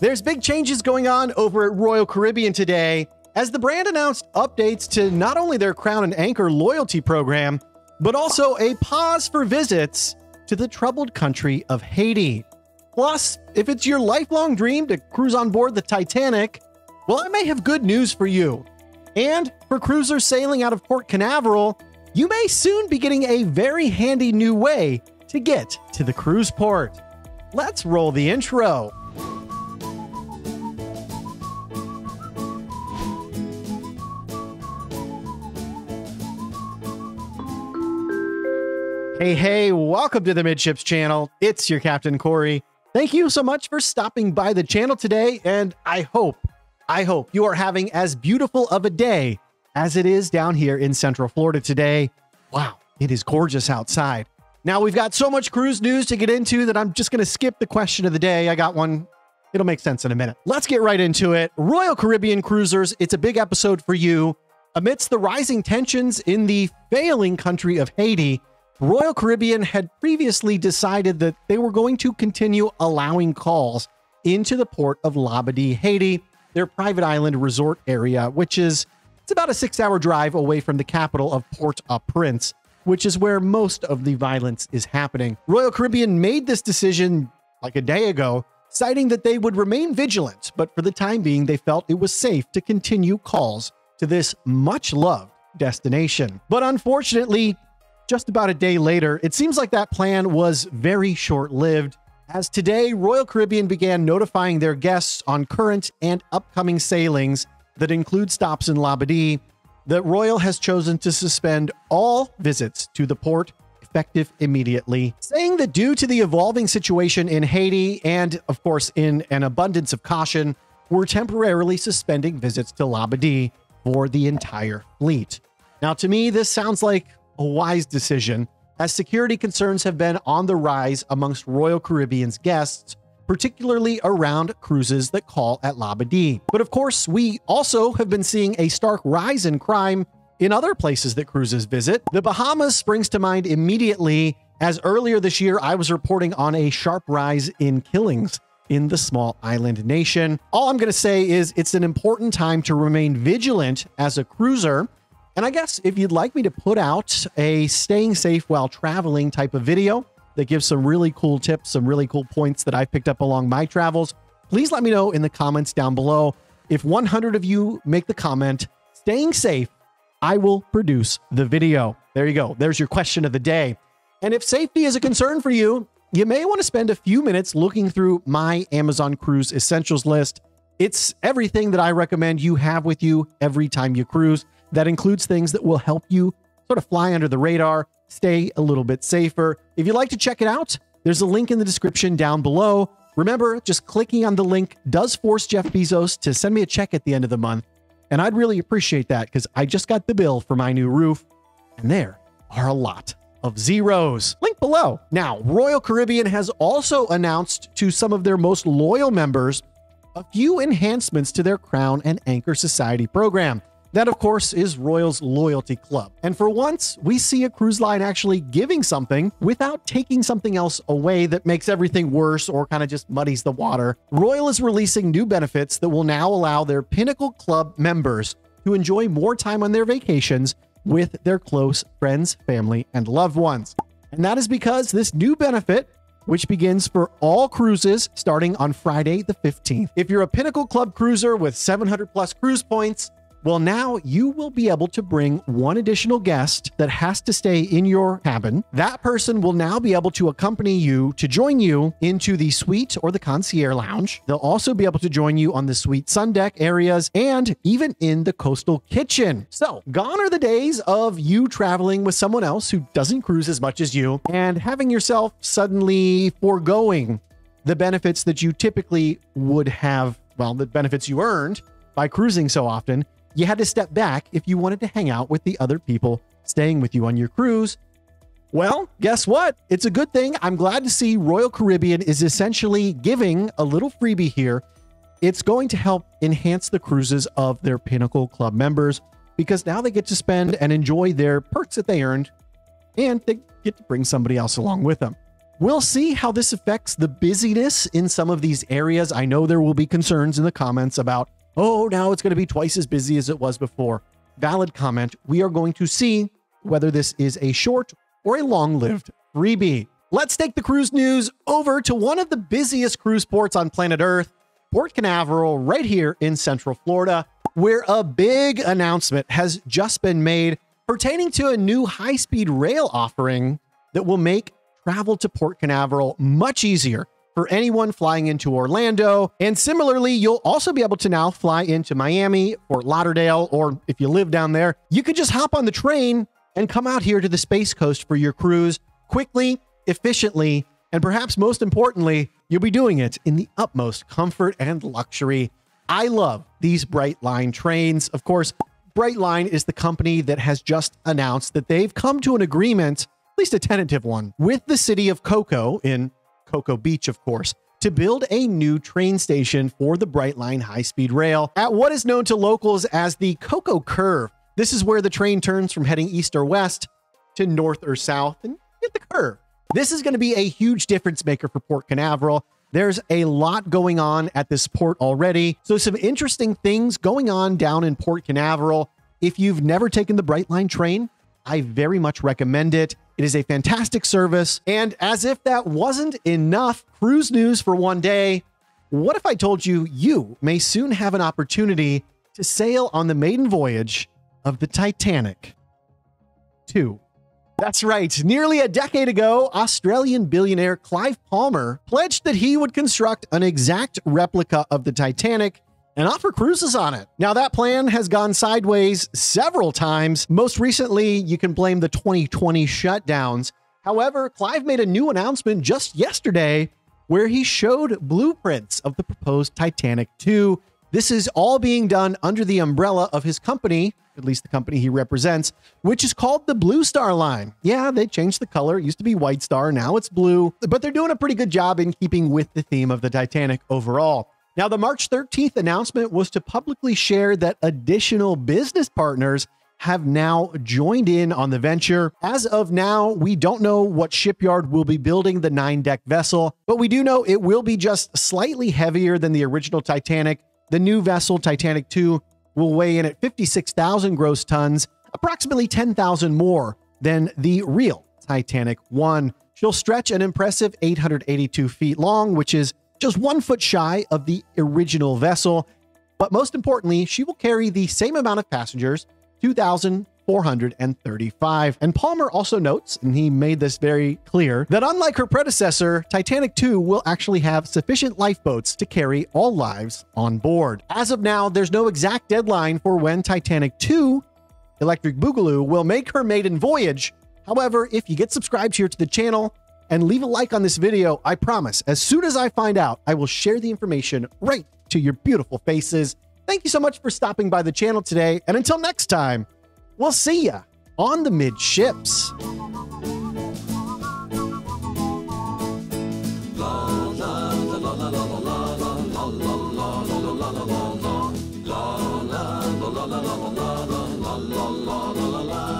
There's big changes going on over at Royal Caribbean today as the brand announced updates to not only their Crown and Anchor loyalty program, but also a pause for visits to the troubled country of Haiti. Plus, if it's your lifelong dream to cruise on board the Titanic, well, I may have good news for you. And for cruisers sailing out of Port Canaveral, you may soon be getting a very handy new way to get to the cruise port. Let's roll the intro. Hey, hey, welcome to the Midships channel. It's your Captain Corey. Thank you so much for stopping by the channel today, and I hope, I hope you are having as beautiful of a day as it is down here in Central Florida today. Wow, it is gorgeous outside. Now, we've got so much cruise news to get into that I'm just going to skip the question of the day. I got one. It'll make sense in a minute. Let's get right into it. Royal Caribbean Cruisers, it's a big episode for you. Amidst the rising tensions in the failing country of Haiti, Royal Caribbean had previously decided that they were going to continue allowing calls into the port of Labadee, Haiti, their private island resort area, which is it's about a 6-hour drive away from the capital of Port-au-Prince, which is where most of the violence is happening. Royal Caribbean made this decision like a day ago, citing that they would remain vigilant, but for the time being they felt it was safe to continue calls to this much loved destination. But unfortunately, just about a day later, it seems like that plan was very short lived, as today Royal Caribbean began notifying their guests on current and upcoming sailings that include stops in Labadee that Royal has chosen to suspend all visits to the port effective immediately, saying that due to the evolving situation in Haiti and, of course, in an abundance of caution, we're temporarily suspending visits to Labadee for the entire fleet. Now, to me, this sounds like a wise decision, as security concerns have been on the rise amongst Royal Caribbean's guests, particularly around cruises that call at Labadee. But of course, we also have been seeing a stark rise in crime in other places that cruises visit. The Bahamas springs to mind immediately, as earlier this year I was reporting on a sharp rise in killings in the small island nation. All I'm going to say is it's an important time to remain vigilant as a cruiser and I guess if you'd like me to put out a staying safe while traveling type of video that gives some really cool tips, some really cool points that I've picked up along my travels, please let me know in the comments down below. If 100 of you make the comment, staying safe, I will produce the video. There you go. There's your question of the day. And if safety is a concern for you, you may want to spend a few minutes looking through my Amazon Cruise Essentials list. It's everything that I recommend you have with you every time you cruise. That includes things that will help you sort of fly under the radar, stay a little bit safer. If you'd like to check it out, there's a link in the description down below. Remember, just clicking on the link does force Jeff Bezos to send me a check at the end of the month. And I'd really appreciate that because I just got the bill for my new roof, and there are a lot of zeros. Link below. Now, Royal Caribbean has also announced to some of their most loyal members a few enhancements to their Crown and Anchor Society program. That, of course, is Royal's loyalty club. And for once, we see a cruise line actually giving something without taking something else away that makes everything worse or kind of just muddies the water. Royal is releasing new benefits that will now allow their Pinnacle Club members to enjoy more time on their vacations with their close friends, family, and loved ones. And that is because this new benefit which begins for all cruises starting on Friday the 15th. If you're a Pinnacle Club cruiser with 700 plus cruise points, well, now you will be able to bring one additional guest that has to stay in your cabin. That person will now be able to accompany you to join you into the suite or the concierge lounge. They'll also be able to join you on the suite sun deck areas and even in the coastal kitchen. So, gone are the days of you traveling with someone else who doesn't cruise as much as you and having yourself suddenly foregoing the benefits that you typically would have, well, the benefits you earned by cruising so often you had to step back if you wanted to hang out with the other people staying with you on your cruise. Well, guess what? It's a good thing. I'm glad to see Royal Caribbean is essentially giving a little freebie here. It's going to help enhance the cruises of their Pinnacle Club members because now they get to spend and enjoy their perks that they earned and they get to bring somebody else along with them. We'll see how this affects the busyness in some of these areas. I know there will be concerns in the comments about, oh, now it's going to be twice as busy as it was before. Valid comment. We are going to see whether this is a short or a long lived freebie. Let's take the cruise news over to one of the busiest cruise ports on planet Earth, Port Canaveral, right here in Central Florida, where a big announcement has just been made pertaining to a new high speed rail offering that will make travel to Port Canaveral much easier for anyone flying into Orlando. And similarly, you'll also be able to now fly into Miami, Fort Lauderdale, or if you live down there, you could just hop on the train and come out here to the Space Coast for your cruise quickly, efficiently, and perhaps most importantly, you'll be doing it in the utmost comfort and luxury. I love these Brightline trains. Of course, Brightline is the company that has just announced that they've come to an agreement at least a tentative one, with the city of Cocoa in Cocoa Beach, of course, to build a new train station for the Brightline high speed rail at what is known to locals as the Cocoa Curve. This is where the train turns from heading east or west to north or south and hit the curve. This is going to be a huge difference maker for Port Canaveral. There's a lot going on at this port already. So, some interesting things going on down in Port Canaveral. If you've never taken the Brightline train, I very much recommend it. It is a fantastic service. And as if that wasn't enough cruise news for one day, what if I told you you may soon have an opportunity to sail on the maiden voyage of the Titanic? Two. That's right. Nearly a decade ago, Australian billionaire Clive Palmer pledged that he would construct an exact replica of the Titanic and offer cruises on it. Now, that plan has gone sideways several times. Most recently, you can blame the 2020 shutdowns. However, Clive made a new announcement just yesterday where he showed blueprints of the proposed Titanic 2. This is all being done under the umbrella of his company, at least the company he represents, which is called the Blue Star Line. Yeah, they changed the color. It used to be White Star, now it's blue, but they're doing a pretty good job in keeping with the theme of the Titanic overall. Now, the March 13th announcement was to publicly share that additional business partners have now joined in on the venture. As of now, we don't know what shipyard will be building the nine deck vessel, but we do know it will be just slightly heavier than the original Titanic. The new vessel, Titanic 2, will weigh in at 56,000 gross tons, approximately 10,000 more than the real Titanic 1. She'll stretch an impressive 882 feet long, which is just one foot shy of the original vessel. But most importantly, she will carry the same amount of passengers, 2,435. And Palmer also notes, and he made this very clear, that unlike her predecessor, Titanic 2 will actually have sufficient lifeboats to carry all lives on board. As of now, there's no exact deadline for when Titanic 2 Electric Boogaloo will make her maiden voyage. However, if you get subscribed here to the channel, and leave a like on this video. I promise, as soon as I find out, I will share the information right to your beautiful faces. Thank you so much for stopping by the channel today, and until next time, we'll see ya on the midships. la la la la la